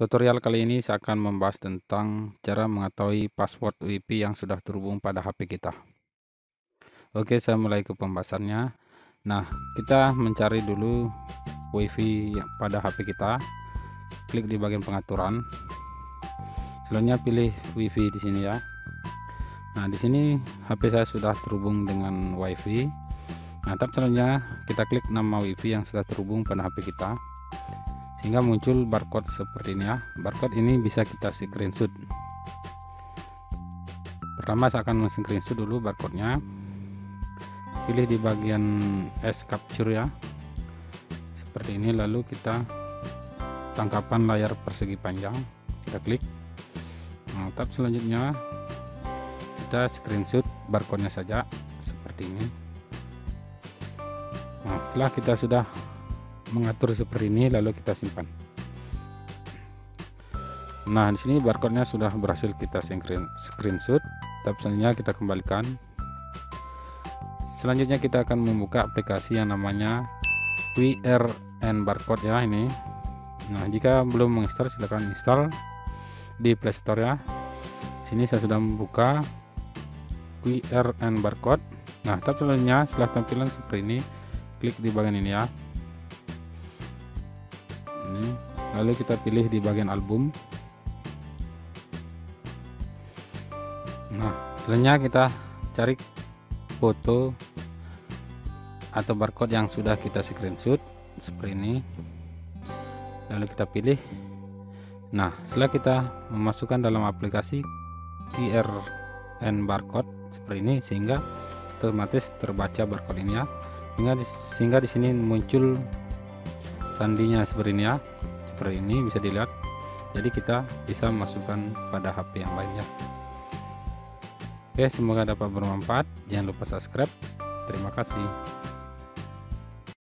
Tutorial kali ini saya akan membahas tentang cara mengetahui password WiFi yang sudah terhubung pada HP kita. Oke, saya mulai ke pembahasannya. Nah, kita mencari dulu WiFi pada HP kita. Klik di bagian pengaturan. Selanjutnya pilih WiFi di sini ya. Nah, di sini HP saya sudah terhubung dengan WiFi. Nah, tab selanjutnya kita klik nama WiFi yang sudah terhubung pada HP kita sehingga muncul barcode seperti ini ya. Barcode ini bisa kita screenshot. Pertama saya akan screenshot dulu barcode-nya. Pilih di bagian S capture ya. Seperti ini lalu kita tangkapan layar persegi panjang. Kita klik. Nah, tab selanjutnya kita screenshot barcode-nya saja seperti ini. Nah setelah kita sudah mengatur seperti ini lalu kita simpan. Nah di sini barcode nya sudah berhasil kita screenshot. Tahap selanjutnya kita kembalikan. Selanjutnya kita akan membuka aplikasi yang namanya WRN barcode ya ini. Nah jika belum menginstal silahkan install di playstore ya. Sini saya sudah membuka WRN barcode. Nah tahap selanjutnya setelah tampilan seperti ini klik di bagian ini ya ini. Lalu kita pilih di bagian album. Nah selanjutnya kita cari foto atau barcode yang sudah kita screenshot seperti ini. Lalu kita pilih. Nah setelah kita memasukkan dalam aplikasi QRN barcode seperti ini sehingga otomatis terbaca barcode ini ya. Sehingga sehingga di sini muncul sandinya seperti ini ya. Seperti ini bisa dilihat. Jadi kita bisa masukkan pada HP yang lainnya Oke semoga dapat bermanfaat. Jangan lupa subscribe. Terima kasih